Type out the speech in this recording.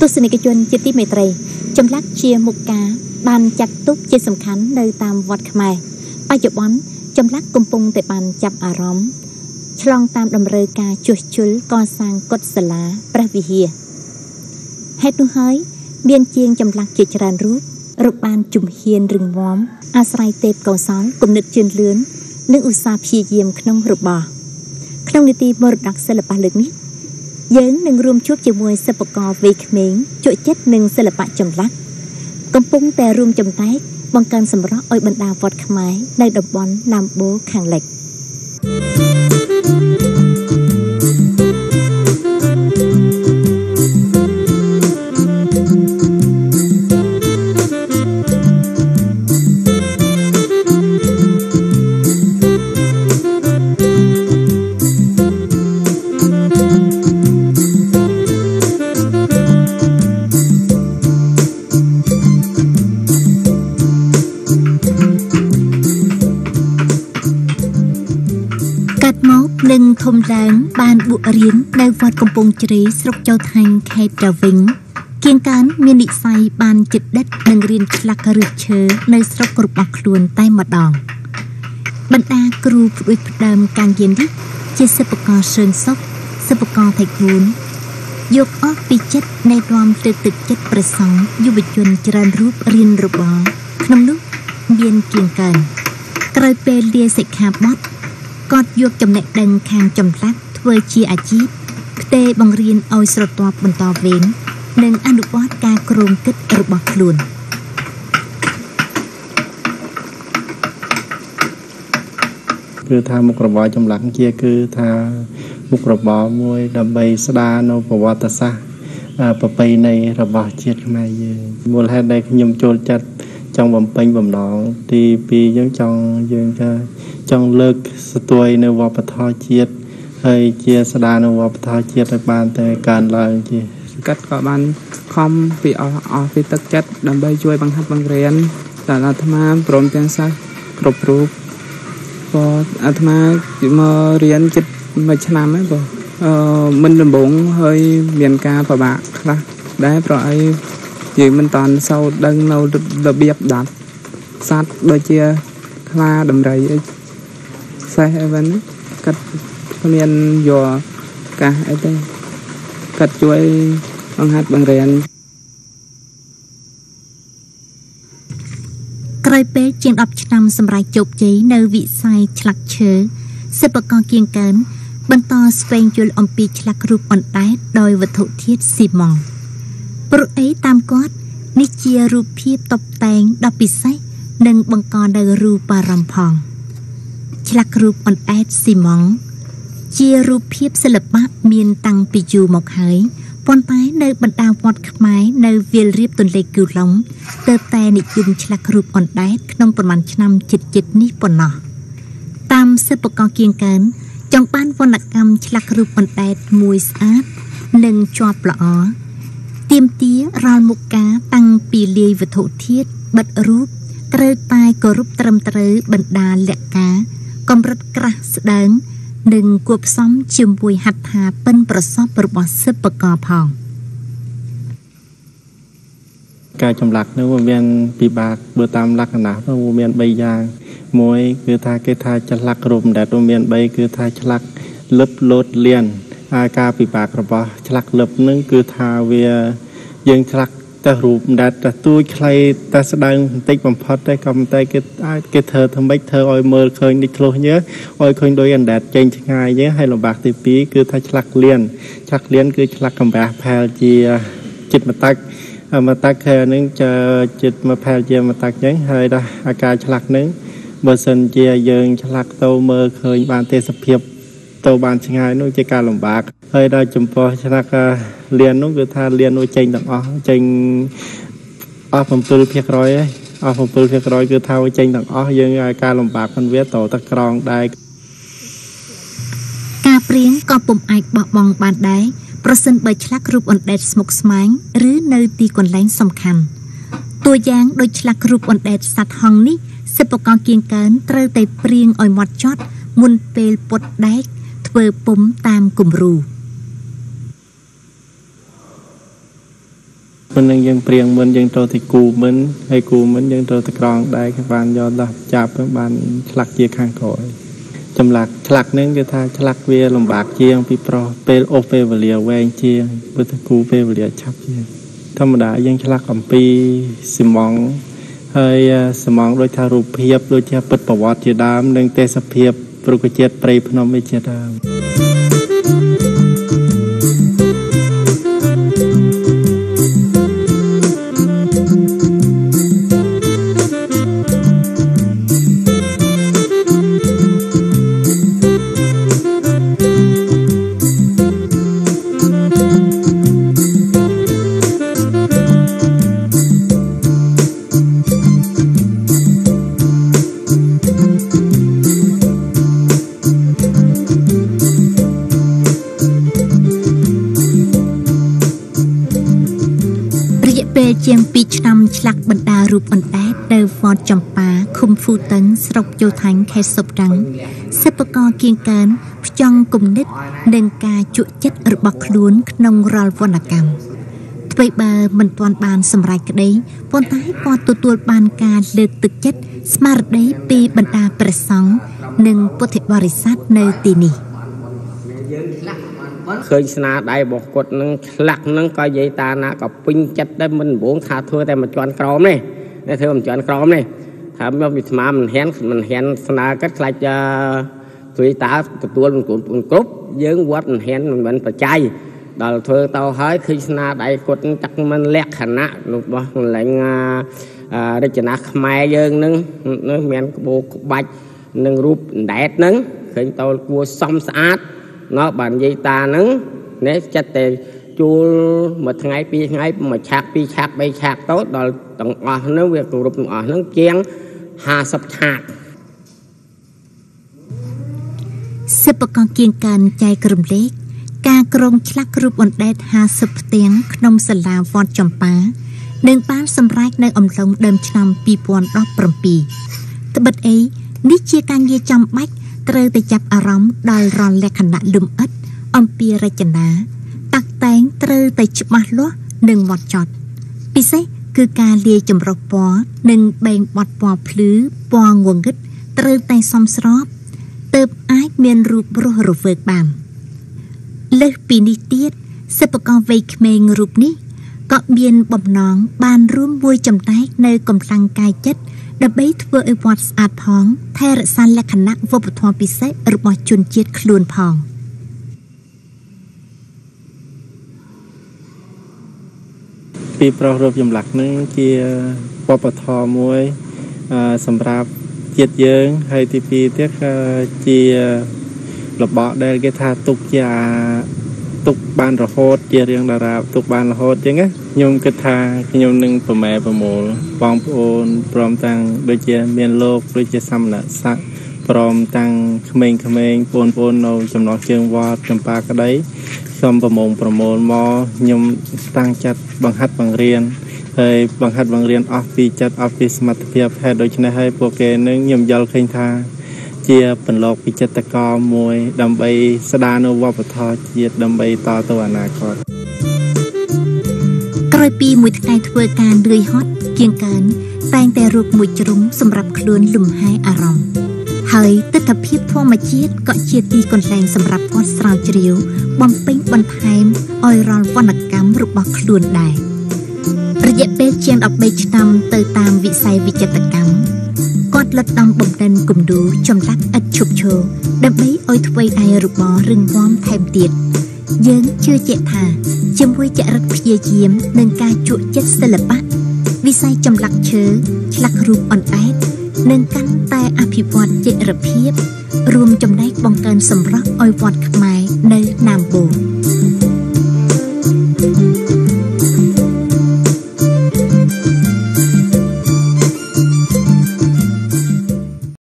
ទស្សនិកជនជាទីមេត្រីចម្លាក់ជាមុខការបានចាត់ទុកជាសំខាន់នៅតាមវត្តខ្មែរបច្ចុប្បន្នចម្លាក់កំពុងតែបានចាប់អារម្មណ៍ឆ្លងតាមដំណើរការជួសជុលកសាងកុដិសាលាព្រះវិហារហេតុនោះហើយមានជាងចម្លាក់ជាច្រើនរូបរកបានជំហានរឹងមាំអាស្រ័យទេពកោសលគំនិតជឿនលឿននិងឧស្សាហ៍ព្យាយាមក្នុងរបស់ក្នុងនីតិមរតកសិល្បៈលើកនេះ យើងនឹងរួមជួបជាមួយសិប្បករវ័យក្មេងជក់ចិត្តនឹងសិល្បៈចម្លាក់កំពុងតែរួមចំណែកបង្កើនសម្រស់ឲ្យបណ្ដាវត្តខ្មែរនៅតំបន់ណាំបូខាងលិច បានបួសរៀននៅវត្តកំពង់ជ្រេស្រុកចូលថាញ់ខេត្តត្រវិញគៀងកានមាននិស័យបានចិត្តដិតនឹងរៀនឆ្លាក់ឫសឈើនៅស្រុករបស់ខ្លួនតែម្ដងបណ្ដាគ្រូផ្ដួចផ្ដើមការយាននេះជាសិប្បករសឿនសុកសិប្បករថៃគូនយកអស់ពីចិត្តនៃរំទឹកទឹកចិត្តប្រសង់យុវជនច្រើនរូបរៀនរបរក្នុងនោះមានគៀងកានក្រោយពេលលាសិក្ខាបទគាត់យកចំណេះដឹងខាងចម្លាក់ ធ្វើជាអាជីពផ្ទេបង្រៀនឲ្យស្រទាប់បន្តវេននិងអនុវត្តការក្រងគិតរបស់ខ្លួនគឺថាមុខរបរចម្លាក់ជាគឺថាមុខរបរមួយដើម្បីស្ដារនៅប្រវត្តិសាស្ត្រប្រពៃណីរបស់ជាតិខ្មែរយើងមូលហេតុដែលខ្ញុំចូលចិត្តចង់បំពេញបំណងទី2យើងចង់យើងថាចង់លើកស្ទួយនៅវប្បធម៌ជាតិ ហើយជាស្ដារនៅវប្បធម៌ជាតិឲ្យបានតែកើនឡើងជាកាត់ក៏បានខំពីអស់អស់ពីទឹកចិត្តដើម្បីជួយបង្ហាត់បង្រៀនដល់អាត្មាព្រមទាំងសិស្សគ្រប់រូបក៏អាត្មាមករៀនចិត្តមួយឆ្នាំហ្នឹងបងអឺមិនដំបងហើយមានការប្របាក់ខ្លះដែរប្រអីយើងមិនតាន់សូត្រដឹងនៅរបៀបដាប់សัตว์ដូចជាខ្លាដំរីអីសេះអីវិញគាត់ គ្មានយកកាសអីទេគាត់ជួយបង្ហាត់បង្រៀនក្រោយពេលជាង10ឆ្នាំសម្រាប់ជោគជ័យនៅវិស័យឆ្លាក់ឈើសិប្បករគៀងកើនបន្តស្វែងយល់អំពីឆ្លាក់រូបអណ្ដែតដោយវត្ថុធាតុស៊ីម៉ង់ព្រោះអីតាមគាត់នេះជារូបភាពតុបតែងដ៏ពិសេសនិងបង្កនៅរូបអារម្មណ៍ផងឆ្លាក់រូបអណ្ដែតស៊ីម៉ង់ ជារូបភាពសិល្បៈមានតាំងពីយូរមកហើយប៉ុន្តែនៅបណ្ដាវត្តខ្មែរនៅវាលរៀបទន្លេគូឡុងទើបតែនិយមឆ្លាក់រូបអណ្ដែតក្នុងប្រមាណឆ្នាំជិតជិតនេះប៉ុណ្ណោះតាមសិប្បករគៀងកើនចង់បានវណ្ណកម្មឆ្លាក់រូបអណ្ដែតមួយស្អាតនិងជាប់ល្អទៀមទារាល់មុខការតាំងពីលាយវត្ថុធាតុបិទរូបត្រូវតែគោរពត្រឹមត្រូវបណ្ដាលក្ខការកម្រិតក្រាស់ស្ដើង និងគួបផ្សំជាមួយហត្ថាប៉ិនប្រសពរបស់សិប្បករផងការចម្លាក់នោះមានពិបាកបើតាមលក្ខណៈនោះមាន3យ៉ាងមួយគឺថាគេថាឆ្លាក់រូបដែលមាន3គឺថាឆ្លាក់លឹបលោតលៀនអាការពិបាករបស់ឆ្លាក់លឹបនឹងគឺថាវាយើងឆ្លាក់ តែរូបដែលតែទួយខ្លីតែស្ដើងបន្តិចបំផុតតែក៏ប៉ុន្តែគេអាចគេធ្វើធ្វើម៉េចធ្វើឲ្យមើលឃើញនេះឆ្លោះញើឲ្យឃើញដោយអណ្ដែតចេញឆ្ងាយញើហើយលំបាកទី2គឺថាឆ្លាក់លៀនឆ្លាក់លៀនគឺឆ្លាក់កំបាសផែលជាចិត្តមតាច់មតាច់ខែនឹងจะចិត្តមកផែលជាមតាច់ចឹងហើយដល់អាការឆ្លាក់នឹងបើសិនជាយើងឆ្លាក់ទៅមើលឃើញបានទេសភាពទៅបានឆ្ងាយនោះជាការលំបាក ហើយដល់ចំពោះឆ្លាក់លៀននោះគឺថាលៀននោះចេញទាំងអស់ចេញអស់7ភាគរយហើយអស់7ភាគរយគឺថាចេញទាំងអស់យើងការលំបាកផងវាតទៅក្រងដែរការព្រៀងក៏ពុំអាចបោះបង់បានដែរប្រសិនបើឆ្លាក់រូបអណ្ដែតស្មុគស្មាញឬនៅទីកន្លែងសំខាន់តួយ៉ាងដូចឆ្លាក់រូបអណ្ដែតសត្វហង្សនេះសិប្បករគៀងកើនត្រូវតែព្រៀងឲ្យម៉ត់ចត់មុនពេលពុតដែកធ្វើពុំតាមគំរូ ប៉ុណ្ណឹងយើងព្រៀងមិនយើងត្រូវតែគូមិនហើយគូមិនយើងត្រូវតែក្រងដែរគេបានយកដោះចាប់បានឆ្លាក់ជាខាងក្រោយចម្លាក់ឆ្លាក់នឹងគឺថាឆ្លាក់វាលំបាកជាងពីប្រុសពេលអូសពេលវេលាវែងជាងព្រោះតែគូពេលវេលាឆាប់ជាងធម្មតាយើងឆ្លាក់អំពីស៊ីម៉ងហើយសំងដូចថារូបភាពដូចជាពិតប្រវត្តិជាដើមនិងទេសភាពរុក្ខជាតិព្រៃភ្នំជាដើម រូបអណ្ដែតនៅវត្តចម្ប៉ាឃុំហ្វូតឹងស្រុកយោថាញ់ខេត្តសុបរំសិប្បករគៀងកើនផ្ចង់គំនិតនិងការជក់ចិត្តរបស់ខ្លួនក្នុងរាល់វណ្ណកម្មអ្វីបើមិនទាន់បានសម្រេចក្តីប៉ុន្តែគាត់ទទួលបានការលើកទឹកចិត្តស្មារតីពីបណ្ដាព្រះសង្ឃនិងពុទ្ធបរិស័ទនៅទីនេះ ឃើញស្នាដៃរបស់គាត់នឹងឆ្លាក់នឹងក៏និយាយតាណាក៏ពេញចិត្តដែរមិនដំបងថាធ្វើតែមួយជាន់ក្រោមនេះនេះធ្វើមិនជាន់ក្រោមនេះថាមកវាស្មាមិនហ៊ានមិនហ៊ានស្នើកាត់ខ្លាចជួយតាទទួលមិនគ្រប់យើងវត្តមិនហ៊ានមិនបច្ច័យដល់ធ្វើទៅហើយឃើញស្នាដៃគាត់តាក់មិនលក្ខណៈរបស់លែងរចនាខ្មែរយើងនឹងមានក្បូរក្បាច់នឹងរូបអណ្ដែតនឹងឃើញតោគួសំស្អាត ណោះបាននិយាយតានឹងនេះចិត្តតែជួលមួយថ្ងៃពីរថ្ងៃមួយឆាកពីរឆាកបីឆាកទៅដល់ទាំងអស់ហ្នឹងវាគោរពទាំងអស់ហ្នឹងជាង50ឆាកសិប្បករគៀងកានចែករំលែកការក្រុងឆ្លាក់រូបអណ្ដែត50ផ្ទាំងក្នុងសាលាវត្តចម្ប៉ានឹងបានសម្រេចនៅអំឡុងដើមឆ្នាំ2017ត្បិតអីនេះជាការងារចាំបាច់ ត្រូវតែចាប់អារម្មណ៍ដល់រលក្ខណៈលំអិតអំពីរចនាតាក់តែងត្រូវតែច្បាស់លាស់និងម៉ត់ចត់ពិសេសគឺការលាយចម្រុះពណ៌និងបែងបត់ពណ៌ភ្លឺពណ៌ងងឹតត្រូវតែសមស្របទើបអាចមានរូបរស់រវើកបានលើសពីនេះទៀតសិប្បករវ័យក្មេងរូបនេះក៏មានបំណងបានរួមមួយចំណែកនៅកម្លាំងកាយចិត្ត ដើម្បីធ្វើឲ្យវត្តស្អាតផងថែរក្សាលក្ខណៈវប្បធម៌ពិសេសរបស់ជនជាតិខ្លួនផង។ពីប្រុសរូបចម្លាក់នឹងជាបបធរមួយសម្រាប់ជាតិយើងហើយទី2ទៀតជារបកដែលគេថាទុកជា ទុកបានរហូត ជារៀងតារាទុកបានរហូតអញ្ចឹងណាខ្ញុំគិតថាខ្ញុំនឹងប្រម៉ែប្រមូលបងប្អូនព្រមទាំងដូចជាមានលោកដូចជាសមណស័ក្តិព្រមទាំងក្មេងៗបងប្អូននៅចំណោះជើងវត្តចម្ប៉ាក្តីសូមប្រមងប្រមូលមកខ្ញុំតាំងចិត្តបង្ហាត់បង្រៀនហើយបង្ហាត់បង្រៀនអស់ពីចិត្តអស់ពីសមត្ថភាពហេតុដូច្នេះហើយពួកគេនឹងខ្ញុំយល់ឃើញថា ជាបន្លកពីចិត្តកោមួយ ដើម្បីស្ដារនៅវប្បធម៌ជាតិដើម្បីតទៅអនាគតក្រោយពីមួយថ្ងៃធ្វើការលឿយហត់ជាងកើនតែងតែរកមួយជ្រុងសម្រាប់ខ្លួនលំហែអារម្មណ៍ហើយទិដ្ឋភាពធម្មជាតិក៏ជាទីកន្លែងសម្រាប់គាត់ស្រាវជ្រាវ បំពេញបន្ថែមឲ្យរាល់វណ្ណកម្មរបស់ខ្លួនដែររយៈពេលជាង13ឆ្នាំទៅតាមវិស័យវិចិត្រកម្មគា ត់លិតដំបំពេញគំនូរចម្លាក់ឥតឈប់ឈរដើម្បីឲ្យធ្វើឯរបររឹងមាំថែមទៀតយើងជឿជាក់ថាជាមួយចរិតព្យាយាមនិងការជក់ចិត្តសិល្បៈវិស័យចម្លាក់ឈើឆ្លាក់រូបអណ្ដែតនឹងកាន់តែអភិវឌ្ឍចីរភាពរួមចំណែកបង្កើនសម្រស់ឲ្យវត្តខ្មែរនៅណាមបូ